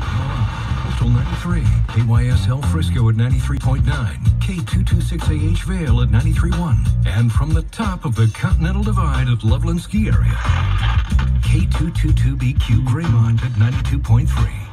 Krystal 93, KYSL Frisco at 93.9, K226AH Vail at 93.1, and from the top of the Continental Divide at Loveland Ski Area, K222BQ Graymont at 92.3.